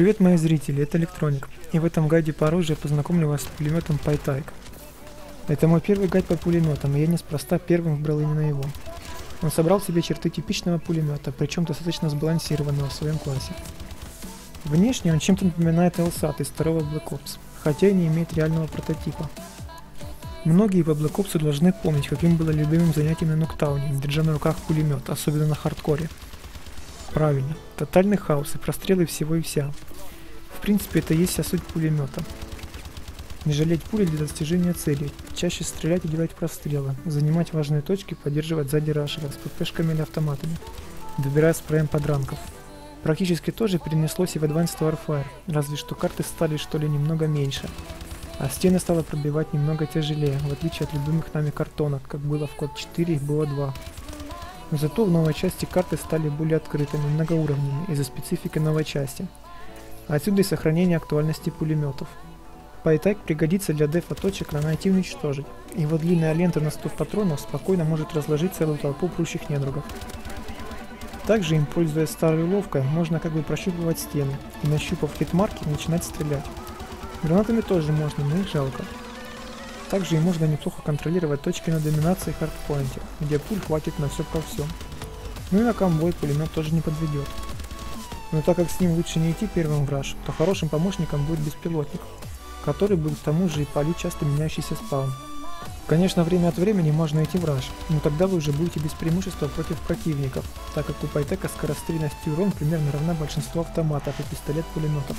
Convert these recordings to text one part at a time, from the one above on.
Привет, мои зрители, это Электроник. И в этом гайде по оружию я познакомлю вас с пулеметом Pytike. Это мой первый гайд по пулеметам, и я неспроста первым выбрал именно его. Он собрал в себе черты типичного пулемета, причем достаточно сбалансированного в своем классе. Внешне он чем-то напоминает LSAT из второго Black Ops, хотя и не имеет реального прототипа. Многие по Black Ops должны помнить, каким было любимым занятием на Нуктауне, держа на руках пулемет, особенно на хардкоре. Правильно, тотальный хаос и прострелы всего и вся. В принципе, это и есть вся суть пулемета. Не жалеть пули для достижения цели, чаще стрелять и делать прострелы, занимать важные точки, поддерживать сзади рашеров с ППшками или автоматами, добирая спреем подранков. Практически тоже перенеслось и в Advanced Warfare, разве что карты стали что ли немного меньше, а стены стало пробивать немного тяжелее, в отличие от любимых нами картонок, как было в код 4 их было 2. Но зато в новой части карты стали более открытыми, многоуровневыми из-за специфики новой части. Отсюда и сохранение актуальности пулеметов. Пайтайк пригодится для дефа точек на найти и уничтожить. Его длинная лента на 100 патронов спокойно может разложить целую толпу прущих недругов. Также им, пользуясь старой уловкой, можно как бы прощупывать стены и нащупав хитмарки начинать стрелять. Гранатами тоже можно, но их жалко. Также и можно неплохо контролировать точки на доминации и хардпоинте, где пуль хватит на все про все. Ну и на комбой пулемет тоже не подведет. Но так как с ним лучше не идти первым в раш, то хорошим помощником будет беспилотник, который будет к тому же и палить часто меняющийся спаун. Конечно, время от времени можно идти в раш, но тогда вы уже будете без преимущества против противников, так как у Пайтека скорострельность и урон примерно равна большинству автоматов и пистолет-пулеметов.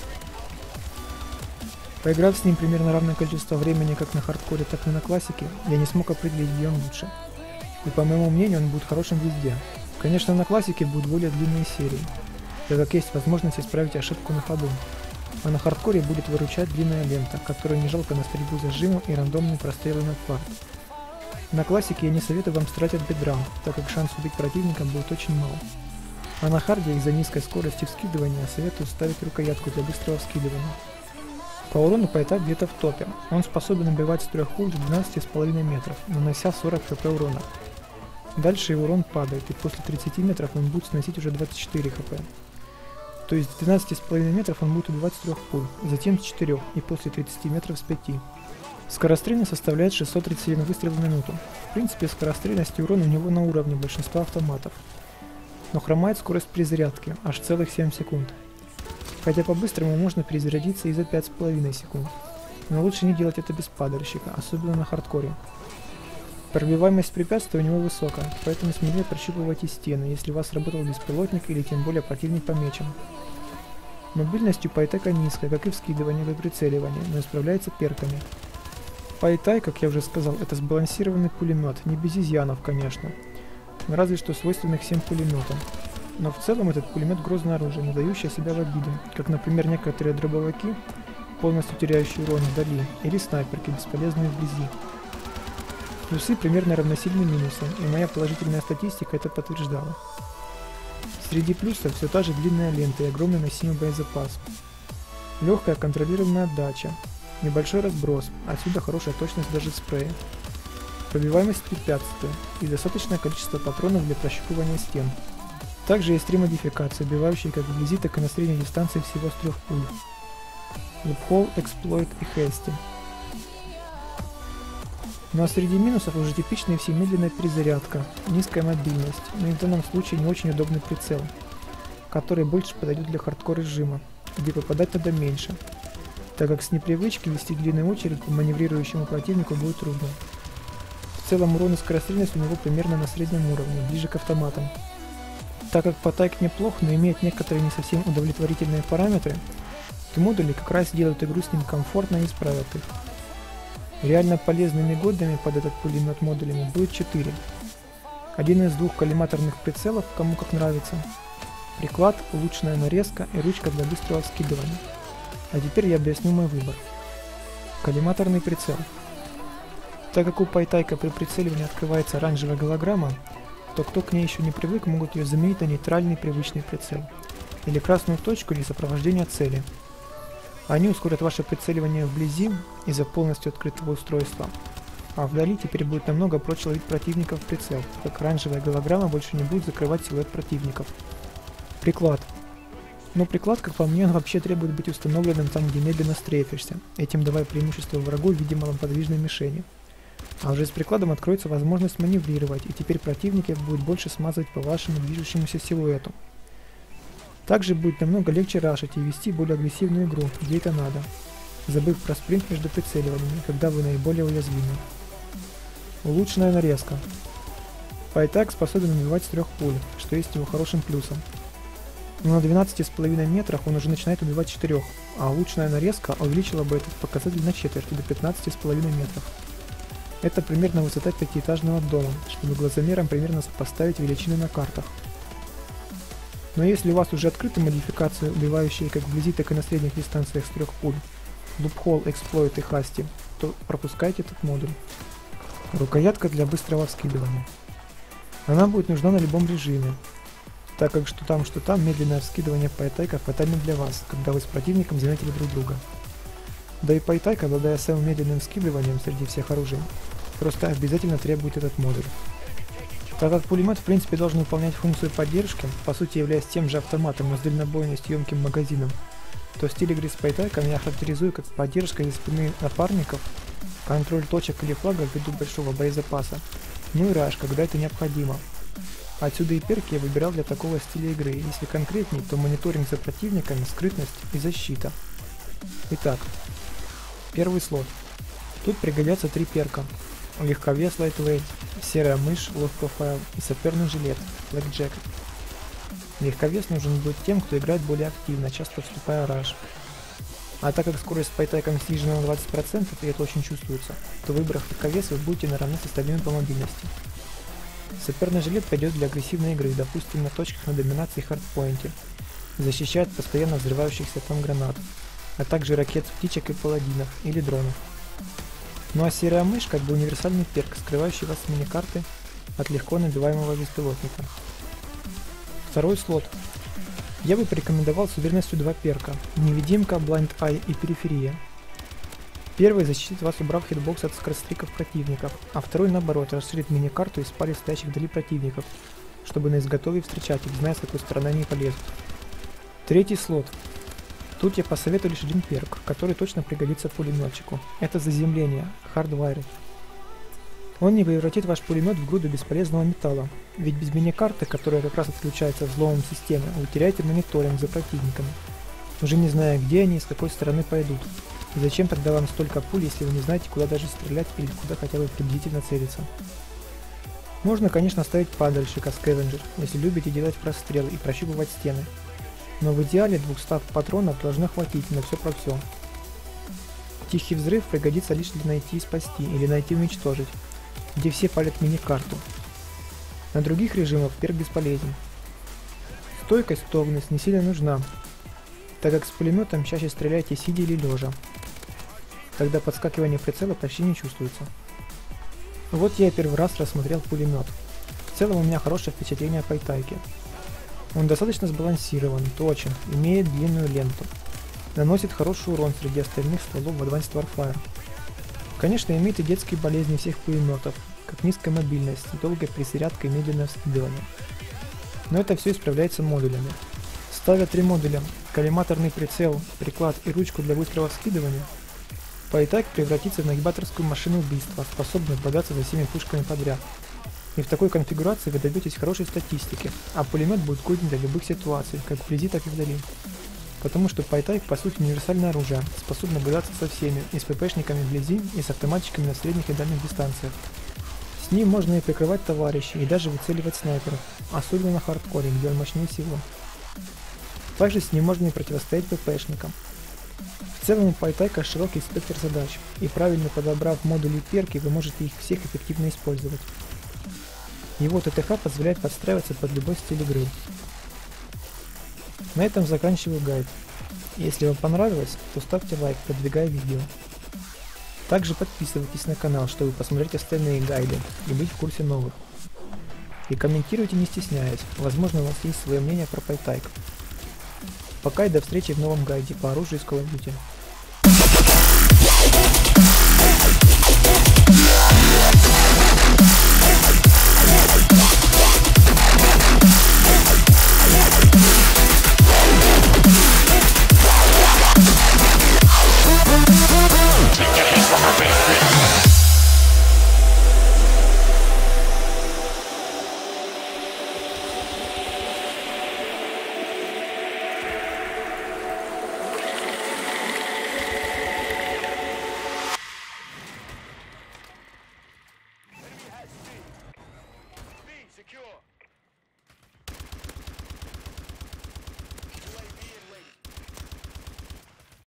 Поиграв с ним примерно равное количество времени как на хардкоре, так и на классике, я не смог определить, где он лучше. И по моему мнению, он будет хорошим везде. Конечно, на классике будут более длинные серии, так как есть возможность исправить ошибку на ходу. А на хардкоре будет выручать длинная лента, которую не жалко на стрельбу зажимом и рандомные прострелы на фарт. На классике я не советую вам стрелять от бедра, так как шанс убить противника будет очень мал. А на харде из-за низкой скорости вскидывания советую ставить рукоятку для быстрого вскидывания. По урону Пайтак где-то в топе. Он способен убивать с трех пуль до 12,5 метров, нанося 40 хп урона. Дальше его урон падает, и после 30 метров он будет сносить уже 24 хп. То есть с 12,5 метров он будет убивать с трех пуль, затем с 4 и после 30 метров с 5. Скорострельность составляет 631 выстрел в минуту. В принципе, скорострельность и урон у него на уровне большинства автоматов. Но хромает скорость при зарядке, аж целых 7 секунд. Хотя по-быстрому можно перезарядиться и за 5,5 секунд. Но лучше не делать это без падальщика, особенно на хардкоре. Пробиваемость препятствий у него высокая, поэтому смелее прощупывайте стены, если у вас работал беспилотник или тем более противник помечен. Мобильность у Пайтека низкая, как и вскидывание и прицеливание, но исправляется перками. Пайтай, как я уже сказал, это сбалансированный пулемет, не без изъянов, конечно. Разве что свойственных всем пулеметам. Но в целом этот пулемет грозное оружие, не дающее себя в обиду, как, например, некоторые дробовики, полностью теряющие урон вдали, или снайперки, бесполезные вблизи. Плюсы примерно равносильны минусам, и моя положительная статистика это подтверждала. Среди плюсов все та же длинная лента и огромный носимый боезапас. Легкая контролируемая отдача, небольшой разброс, отсюда хорошая точность даже в спрее. Пробиваемость препятствия и достаточное количество патронов для прощупывания стен. Также есть три модификации, убивающие как вблизи, так и на средней дистанции всего с трех пуль. Loophole, Exploit и Hasty. Ну а среди минусов уже типичная всемедленная перезарядка, низкая мобильность, но и в данном случае не очень удобный прицел, который больше подойдет для хардкор режима, где попадать надо меньше, так как с непривычки вести длинную очередь по маневрирующему противнику будет трудно. В целом урон и скорострельность у него примерно на среднем уровне, ближе к автоматам. Так как Потайк неплох, но имеет некоторые не совсем удовлетворительные параметры, то модули как раз делают игру с ним комфортно и исправят их. Реально полезными годами под этот пулемет модулями будет 4. Один из двух коллиматорных прицелов, кому как нравится. Приклад, улучшенная нарезка и ручка для быстрого скидывания. А теперь я объясню мой выбор. Коллиматорный прицел. Так как у Пайтайка при прицеливании открывается оранжевая голограмма, то кто к ней еще не привык, могут ее заменить на нейтральный привычный прицел. Или красную точку для сопровождения цели. Они ускорят ваше прицеливание вблизи из-за полностью открытого устройства. А вдали теперь будет намного проще ловить противников в прицел, так как оранжевая голограмма больше не будет закрывать силуэт противников. Приклад. Но приклад, как по мне, он вообще требует быть установленным там, где медленно стрейфишься, этим давая преимущество врагу в виде малоподвижной мишени. А уже с прикладом откроется возможность маневрировать, и теперь противники будут больше смазывать по вашему движущемуся силуэту. Также будет намного легче рашить и вести более агрессивную игру, где это надо, забыв про спринт между прицеливаниями, когда вы наиболее уязвимы. Улучшенная нарезка. Пайтак способен убивать с трех пуль, что есть его хорошим плюсом. Но на 12,5 метрах он уже начинает убивать 4, а улучшенная нарезка увеличила бы этот показатель на четверть до 15,5 метров. Это примерно высота пятиэтажного дома, чтобы глазомером примерно сопоставить величины на картах. Но если у вас уже открыты модификации, убивающие как вблизи, так и на средних дистанциях с трех пуль, Loophole, Exploit и Hasty, то пропускайте этот модуль. Рукоятка для быстрого вскидывания. Она будет нужна на любом режиме, так как что там, что там медленное вскидывание Pytaek 'а фатально для вас, когда вы с противником заметили друг друга. Да и Pytaek, обладая самым медленным вскидыванием среди всех оружий, просто обязательно требует этот модуль. Так как пулемет в принципе должен выполнять функцию поддержки, по сути являясь тем же автоматом, но с дальнобойностью емким магазином, то стиль игры с Pytaek 'ом я характеризую как поддержка из спины напарников, контроль точек или флага ввиду большого боезапаса, ну и раш, когда это необходимо. Отсюда и перки я выбирал для такого стиля игры, если конкретней, то мониторинг за противниками, скрытность и защита. Итак, первый слот. Тут пригодятся три перка. Легковес Lightweight, серая мышь Low Profile и саперный жилет Blackjack. Легковес нужен будет тем, кто играет более активно, часто вступая в раш. А так как скорость с пайтайком снижена на 20%, и это очень чувствуется, то выбрав легковес вы будете наравне с остальными по мобильности. Саперный жилет пойдет для агрессивной игры, допустим, на точках на доминации и хардпоинте. Защищает постоянно взрывающихся там гранат, а также ракет, птичек и паладинов, или дронов. Ну а серая мышь как бы универсальный перк, скрывающий вас с миникарты от легко набиваемого беспилотника. Второй слот. Я бы порекомендовал с уверенностью два перка. Невидимка, Blind Eye и Периферия. Первый защитит вас, убрав хитбокс от скорстриков противников, а второй, наоборот, расширит мини-карту и спалит стоящих вдали противников, чтобы на изготове встречать их, зная, с какой стороны они полезут. Третий слот. Тут я посоветую лишь один перк, который точно пригодится пулеметчику. Это заземление, hardwiring. Он не превратит ваш пулемет в груду бесполезного металла, ведь без мини-карты, которая как раз отключается взломом системы, вы теряете мониторинг за противниками, уже не зная, где они и с какой стороны пойдут. И зачем тогда вам столько пуль, если вы не знаете, куда даже стрелять или куда хотя бы приблизительно целиться? Можно, конечно, ставить падальщика скевенджер, если любите делать прострелы и прощупывать стены. Но в идеале 200 патронов должно хватить на все про все. Тихий взрыв пригодится лишь для найти и спасти, или найти и уничтожить, где все палят мини-карту. На других режимах перк бесполезен. Стойкость Тогнес не сильно нужна, так как с пулеметом чаще стреляйте сидя или лежа, Тогда подскакивание прицела почти не чувствуется. Вот я первый раз рассмотрел пулемет. В целом у меня хорошее впечатление о Пайтайке. Он достаточно сбалансирован, точен, имеет длинную ленту. Наносит хороший урон среди остальных стволов в Advanced Warfare. Конечно, имеет и детские болезни всех пулеметов, как низкая мобильность, долгая присырядка и медленное вскидывание. Но это все исправляется модулями. Ставя три модуля, коллиматорный прицел, приклад и ручку для быстрого вскидывания, Пайтайк превратится в нагибаторскую машину убийства, способную бодаться за всеми пушками подряд. И в такой конфигурации вы добьетесь хорошей статистики, а пулемет будет годен для любых ситуаций, как вблизи, так и вдали. Потому что Пайтайк по сути универсальное оружие, способно бодаться со всеми, и с ППшниками вблизи, и с автоматчиками на средних и дальних дистанциях. С ним можно и прикрывать товарищей, и даже выцеливать снайперов, особенно на хардкоре, где он мощнее всего. Также с ним можно и противостоять ППшникам, в целом у PyTech широкий спектр задач, и правильно подобрав модули и перки, вы можете их всех эффективно использовать. Его ТТХ позволяет подстраиваться под любой стиль игры. На этом заканчиваю гайд. Если вам понравилось, то ставьте лайк, продвигая видео. Также подписывайтесь на канал, чтобы посмотреть остальные гайды и быть в курсе новых. И комментируйте не стесняясь, возможно у вас есть свое мнение про PyType. Пока и до встречи в новом гайде по оружию из Call of Duty.